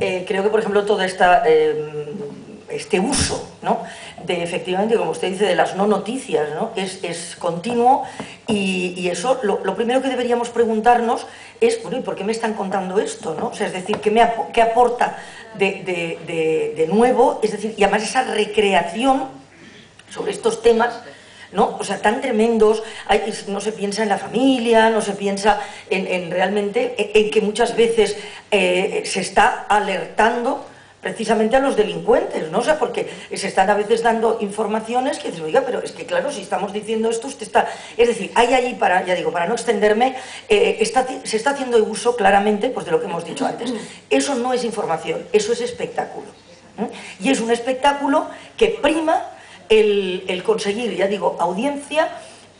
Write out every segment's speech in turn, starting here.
eh, creo que, por ejemplo, todo esta, eh, este uso, ¿no? de efectivamente, como usted dice, de las no noticias, ¿no? Es, es continuo y, eso, lo, primero que deberíamos preguntarnos es, bueno, ¿y por qué me están contando esto? ¿no? Es decir, ¿qué, me, aporta de, de, de nuevo? Es decir, y además esa recreación sobre estos temas ¿no? O sea, tan tremendos, no se piensa en la familia, no se piensa en, en realmente en, en, que muchas veces eh, se está alertando precisamente a los delincuentes, ¿no? O sea, porque se están a veces dando informaciones que dices, oiga, pero es que claro, si estamos diciendo esto, usted está... Es decir, hay allí, para, ya digo, para no extenderme, eh, está, se está haciendo uso claramente pues, de lo que hemos dicho antes. Eso no es información, eso es espectáculo. ¿eh? Y es un espectáculo que prima el, conseguir, ya digo, audiencia,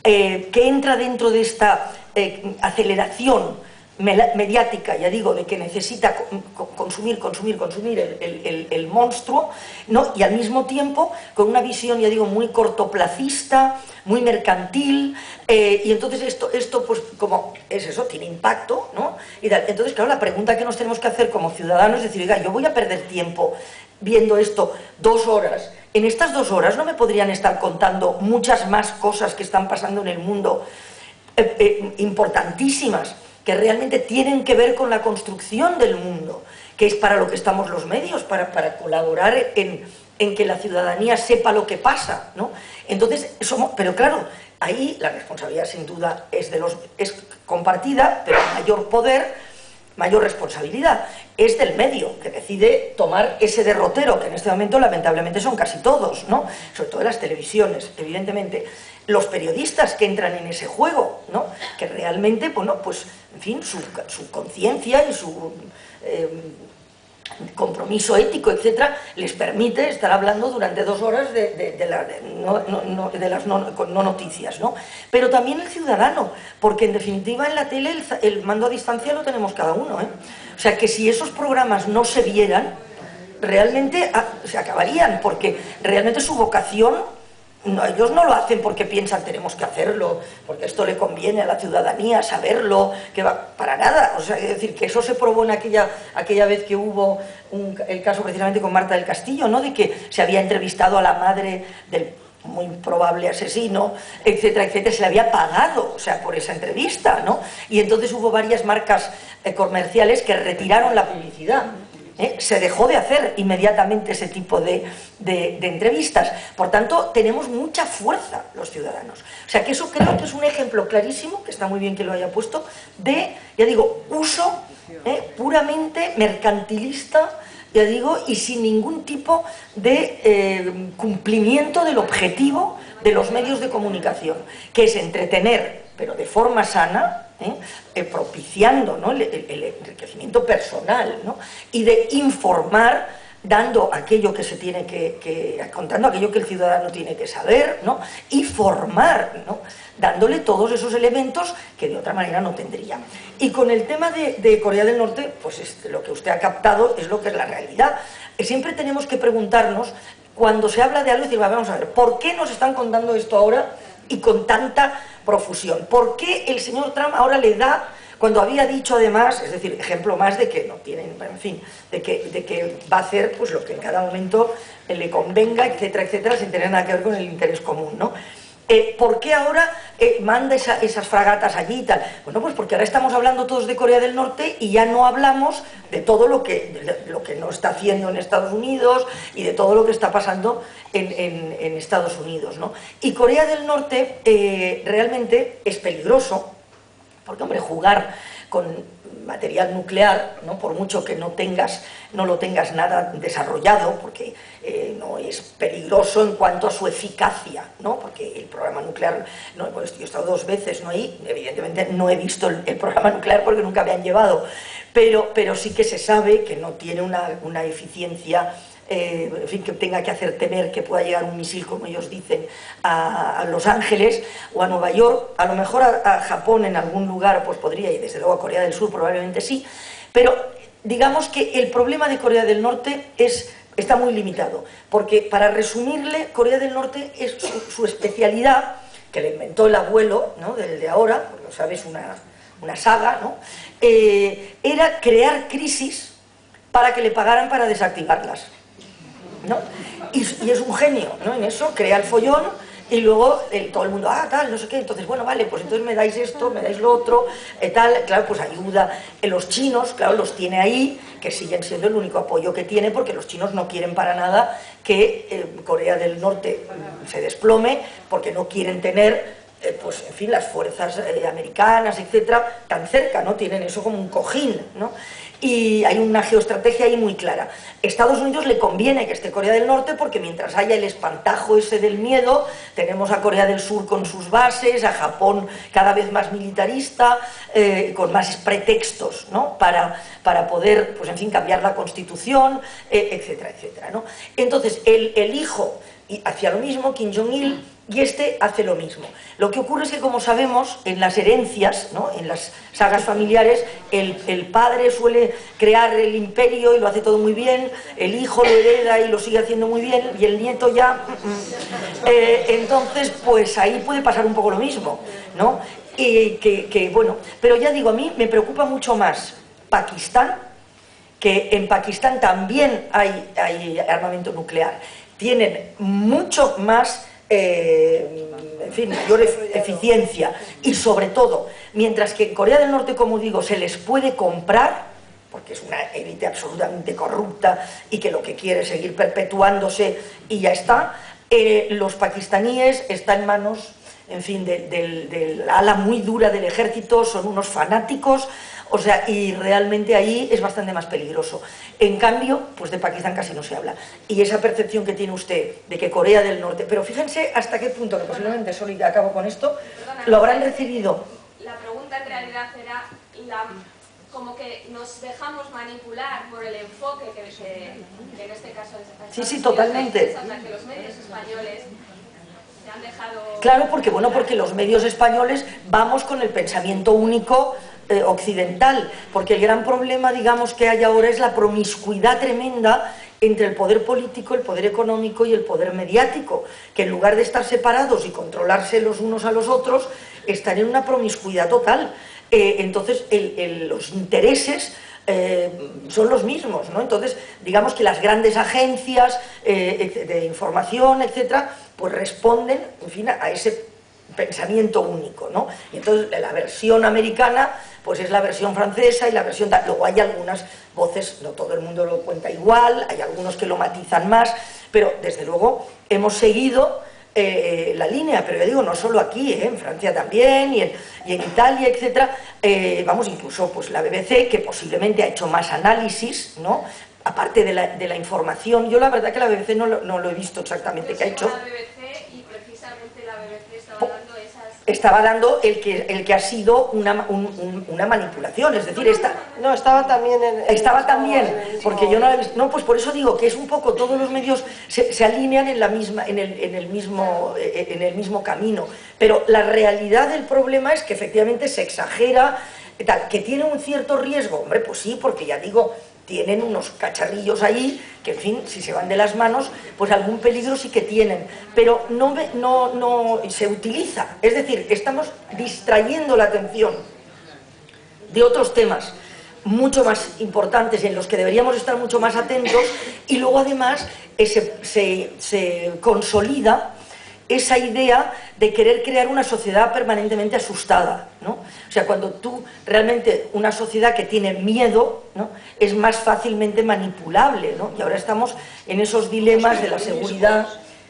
eh, que entra dentro de esta eh, aceleración mediática, ya digo, de que necesita consumir, consumir, consumir el, monstruo, ¿no? y al mismo tiempo con una visión, ya digo, muy cortoplacista, muy mercantil, eh, y entonces esto, esto, pues como es eso, tiene impacto, ¿no? Y. Entonces, claro, la pregunta que nos tenemos que hacer como ciudadanos es decir, oiga, yo voy a perder tiempo viendo esto dos horas, en estas dos horas no me podrían estar contando muchas más cosas que están pasando en el mundo, eh, eh, importantísimas, que realmente tienen que ver con la construcción del mundo, que es para lo que estamos los medios, para, para colaborar en, en, que la ciudadanía sepa lo que pasa, ¿no? Entonces, somos, pero claro, ahí la responsabilidad sin duda es, de los, es compartida, pero mayor poder, mayor responsabilidad. Es del medio que decide tomar ese derrotero, que en este momento lamentablemente son casi todos, ¿no? Sobre todo las televisiones, evidentemente los periodistas que entran en ese juego, ¿no? que realmente, bueno, pues, en fin, su, conciencia y su eh, compromiso ético, etcétera, les permite estar hablando durante dos horas de, de, la, no, no, las no, no, noticias, ¿no? Pero también el ciudadano, porque en definitiva en la tele el, el mando a distancia lo tenemos cada uno, ¿eh? O sea, que si esos programas no se vieran, realmente ah, se acabarían, porque realmente su vocación no, ellos no lo hacen porque piensan tenemos que hacerlo, porque esto le conviene a la ciudadanía saberlo, que va, para nada. O sea, es decir, que eso se probó en aquella, aquella vez que hubo un, el caso precisamente con Marta del Castillo, ¿no? de que se había entrevistado a la madre del muy probable asesino, etcétera, etcétera, se le había pagado, o sea, por esa entrevista, ¿no? Y entonces hubo varias marcas eh, comerciales que retiraron la publicidad. Se dejó de hacer inmediatamente ese tipo de, entrevistas. Por tanto, tenemos mucha fuerza los ciudadanos. O sea, que eso creo que es un ejemplo clarísimo, que está muy bien que lo haya puesto, de, ya digo, uso ¿eh? puramente mercantilista, ya digo, y sin ningún tipo de eh, cumplimiento del objetivo de los medios de comunicación, que es entretener, pero de forma sana, ¿eh? Eh, propiciando el, enriquecimiento personal y de informar dando aquello que se tiene que, contando aquello que el ciudadano tiene que saber y formar dándole todos esos elementos que de otra manera no tendría. Y con el tema de, Corea del Norte pues es, lo que usted ha captado es lo que es la realidad. Siempre tenemos que preguntarnos cuando se habla de algo decir vamos a ver ¿por qué nos están contando esto ahora y con tanta profusión. ¿Por qué el señor Trump ahora le da, cuando había dicho además, es decir, ejemplo más de que no tienen, en fin, de que, de que va a hacer pues, lo que en cada momento le convenga, etcétera, etcétera, sin tener nada que ver con el interés común, ¿no? Eh, ¿Por qué ahora eh, manda esa, esas fragatas allí y tal? Bueno, pues porque ahora estamos hablando todos de Corea del Norte y ya no hablamos de todo lo que, lo que no está haciendo en Estados Unidos y de todo lo que está pasando en Estados Unidos. ¿no? Y Corea del Norte eh, realmente es peligroso, porque, hombre, jugar con material nuclear, ¿no? por mucho que no, tengas, no lo tengas nada desarrollado, porque eh, no es peligroso en cuanto a su eficacia, ¿no? porque el programa nuclear, no, yo he estado dos veces ¿no? ahí, evidentemente no he visto el, el, programa nuclear porque nunca me han llevado, pero, pero sí que se sabe que no tiene una, una eficiencia eh, en fin, que tenga que hacer temer que pueda llegar un misil, como ellos dicen, a, Los Ángeles o a Nueva York, a lo mejor a, Japón en algún lugar, pues podría, y desde luego a Corea del Sur probablemente sí, pero digamos que el problema de Corea del Norte es, está muy limitado, porque para resumirle, Corea del Norte es su, especialidad, que le inventó el abuelo, ¿no? del de ahora, porque lo sabes, una, una saga, ¿no? eh, era crear crisis para que le pagaran para desactivarlas. Y, es un genio ¿no? en eso, crea el follón y luego todo el mundo, ah, tal, no sé qué, entonces, bueno, vale, pues entonces me dais esto, me dais lo otro, eh, tal, claro, pues ayuda. En los chinos, claro, los tiene ahí, que siguen siendo el único apoyo que tiene, porque los chinos no quieren para nada que eh, Corea del Norte mm, se desplome, porque no quieren tener eh, pues en fin, las fuerzas americanas, etcétera, tan cerca, ¿no? Tienen eso como un cojín, ¿no? Y hay una geoestrategia ahí muy clara. Estados Unidos le conviene que esté Corea del Norte porque mientras haya el espantajo ese del miedo, tenemos a Corea del Sur con sus bases, a Japón cada vez más militarista, eh, con más pretextos ¿no? para, para poder, pues en fin, cambiar la constitución, eh, etcétera, etcétera. ¿no? Entonces, el, el hijo hacia lo mismo, Kim Jong-il y este hace lo mismo. Lo que ocurre es que, como sabemos, en las herencias, ¿no? en las sagas familiares, el, padre suele crear el imperio y lo hace todo muy bien, el hijo lo hereda y lo sigue haciendo muy bien, y el nieto ya... Mm, mm. Eh, entonces, pues ahí puede pasar un poco lo mismo, ¿no? Y que, bueno, pero ya digo, a mí me preocupa mucho más Pakistán, que en Pakistán también hay, hay armamento nuclear. Tienen mucho más eh, en fin, mayor eficiencia. Y sobre todo, mientras que en Corea del Norte, como digo, se les puede comprar, porque es una élite absolutamente corrupta y que lo que quiere es seguir perpetuándose y ya está, eh, los pakistaníes están en manos, en fin, del ala muy dura del ejército, son unos fanáticos, o sea, y realmente ahí es bastante más peligroso. En cambio, pues de Pakistán casi no se habla. Y esa percepción que tiene usted de que Corea del Norte, pero fíjense hasta qué punto, que posiblemente solo y acabo con esto, lo habrán recibido. La pregunta en realidad era como que nos dejamos manipular por el enfoque que, en este caso es Sí, sí, totalmente. Que los medios españoles Claro, porque bueno, porque los medios españoles vamos con el pensamiento único eh, occidental, porque el gran problema, digamos, que hay ahora es la promiscuidad tremenda entre el poder político, el poder económico y el poder mediático, que en lugar de estar separados y controlarse los unos a los otros, están en una promiscuidad total. Eh, entonces, los intereses eh, son los mismos, ¿no? Entonces, digamos que las grandes agencias de información, etcétera, pues responden, en fin, a ese pensamiento único, ¿no? Y entonces la versión americana pues es la versión francesa y la versión... Luego hay algunas voces, no todo el mundo lo cuenta igual, hay algunos que lo matizan más, pero desde luego hemos seguido eh, la línea, pero yo digo, no solo aquí, ¿eh? en Francia también, y en, Italia, etc. Eh, vamos, incluso pues la BBC, que posiblemente ha hecho más análisis, ¿no? aparte de la, de la información, yo la verdad que la BBC no lo, no lo he visto exactamente qué ha hecho. La BBC y precisamente la BBC estaba estaba dando el que, el que ha sido una, una manipulación, es decir, esta, no, estaba también en, estaba también, porque yo no no, pues por eso digo que es un poco, todos los medios se, se alinean en, la misma, en, el, en, el mismo, eh, en el mismo camino, pero la realidad del problema es que efectivamente se exagera, que tiene un cierto riesgo, hombre, pues sí, porque ya digo, tienen unos cacharrillos ahí que, en fin, si se van de las manos, pues algún peligro sí que tienen, pero no, no, no se utiliza. Es decir, estamos distrayendo la atención de otros temas mucho más importantes en los que deberíamos estar mucho más atentos y luego además eh, se, se consolida esa idea de querer crear una sociedad permanentemente asustada. ¿no? O sea, cuando tú realmente, una sociedad que tiene miedo, ¿no? es más fácilmente manipulable. ¿no? Y ahora estamos en esos dilemas de la seguridad.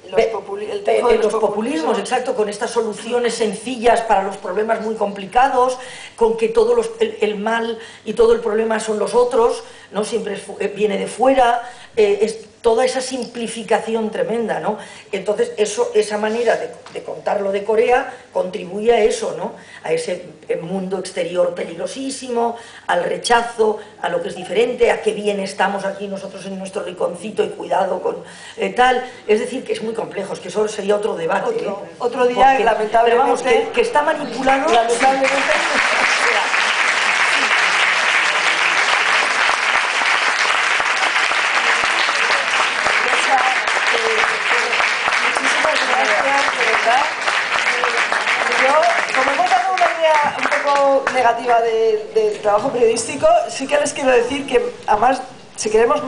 Los, el los populismos, exacto, con estas soluciones sencillas para los problemas muy complicados, con que todo el, mal y todo el problema son los otros, no siempre eh, viene de fuera, eh, toda esa simplificación tremenda, ¿no? Entonces, eso, esa manera de, contarlo de Corea contribuye a eso, ¿no? A ese mundo exterior peligrosísimo, al rechazo, a lo que es diferente, a qué bien estamos aquí nosotros en nuestro riconcito y cuidado con eh, tal. Es decir, que es muy complejo, es que eso sería otro debate. Otro, ¿eh? día, lamentablemente... Pero vamos, que, está manipulado... Lamentablemente... negativa del trabajo periodístico, sí que les quiero decir que además si queremos